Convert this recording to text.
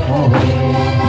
home.